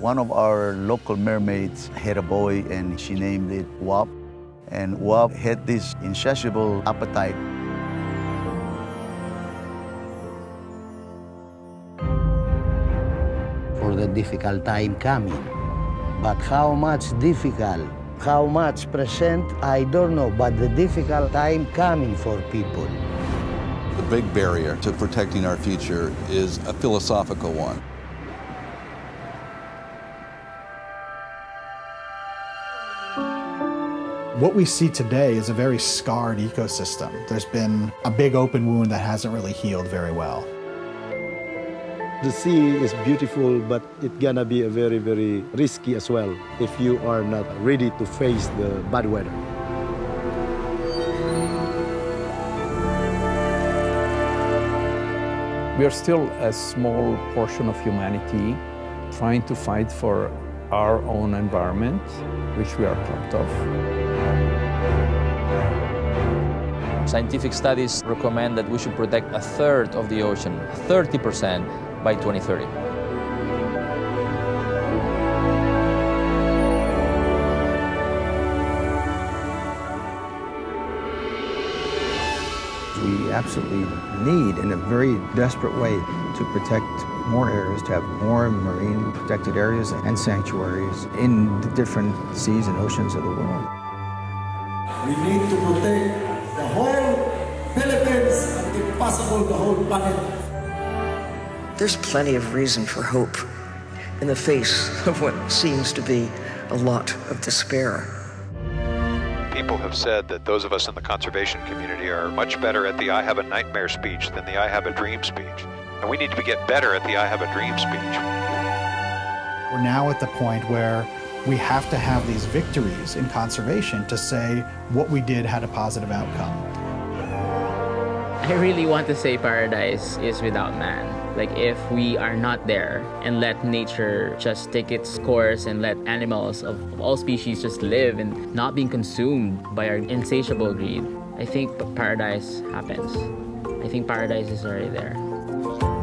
One of our local mermaids had a boy and she named it Wap. And Wap had this insatiable appetite. For the difficult time coming. But how much difficult, how much present, I don't know, but the difficult time coming for people. The big barrier to protecting our future is a philosophical one. What we see today is a very scarred ecosystem. There's been a big open wound that hasn't really healed very well. The sea is beautiful, but it's gonna be a very, very risky as well if you are not ready to face the bad weather. We are still a small portion of humanity trying to fight for our own environment, which we are part of. Scientific studies recommend that we should protect a third of the ocean, 30% by 2030. Absolutely need, in a very desperate way, to protect more areas, to have more marine protected areas and sanctuaries in the different seas and oceans of the world. We need to protect the whole Philippines and if possible the whole planet. There's plenty of reason for hope in the face of what seems to be a lot of despair. People have said that those of us in the conservation community are much better at the I have a nightmare speech than the I have a dream speech. And we need to get better at the I have a dream speech. We're now at the point where we have to have these victories in conservation to say what we did had a positive outcome. I really want to say paradise is without man. Like if we are not there and let nature just take its course and let animals of, all species just live and not being consumed by our insatiable greed, I think paradise happens. I think paradise is already there.